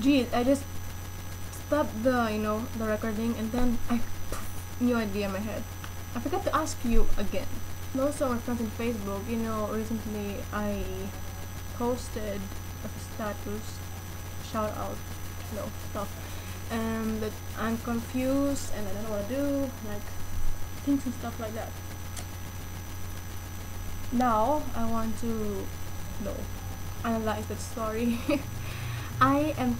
Geez, I just stopped the you know the recording and then I new idea in my head. I forgot to ask you again. Most of my friends on Facebook, you know, recently I posted a status shout out you know stuff um, and that I'm confused and I don't know what to do like things and stuff like that now I want to you know analyze that story I am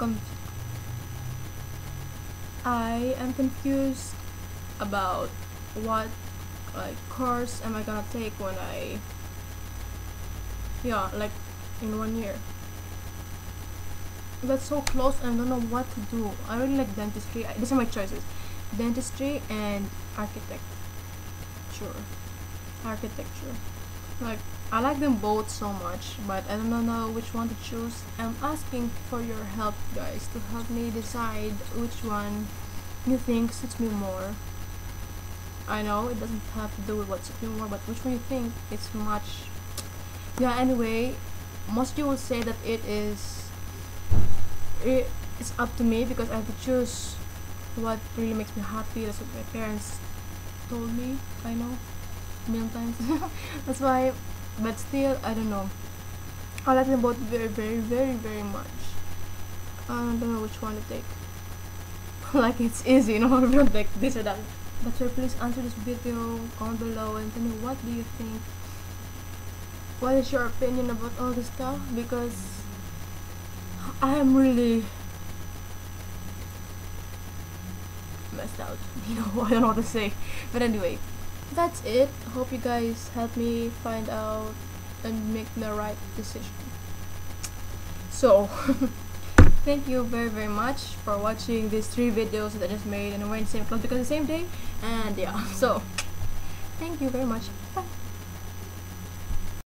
I am confused about what like course am I gonna take when I yeah like in one year. That's so close and I don't know what to do. I really like dentistry. I, these are my choices. Dentistry and architecture architecture like I like them both so much but I don't know which one to choose. I'm asking for your help guys to help me decide which one you think suits me more. I know it doesn't have to do with what suits me more but which one you think it's much yeah anyway most of you will say that it is it, it's up to me because I have to choose what really makes me happy. That's what my parents told me I know million times. That's why but still I don't know. I like them both very very very very much. I don't know which one to take. Like it's easy you know don't take this or that. But sir please answer this video comment below and tell me what do you think? What is your opinion about all this stuff? Because I am really messed out you know I don't know what to say. But anyway that's it. Hope you guys help me find out and make the right decision. So thank you very very much for watching these three videos that I just made and we're in the same clothes because the same day and yeah so thank you very much. Bye